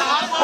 Stop.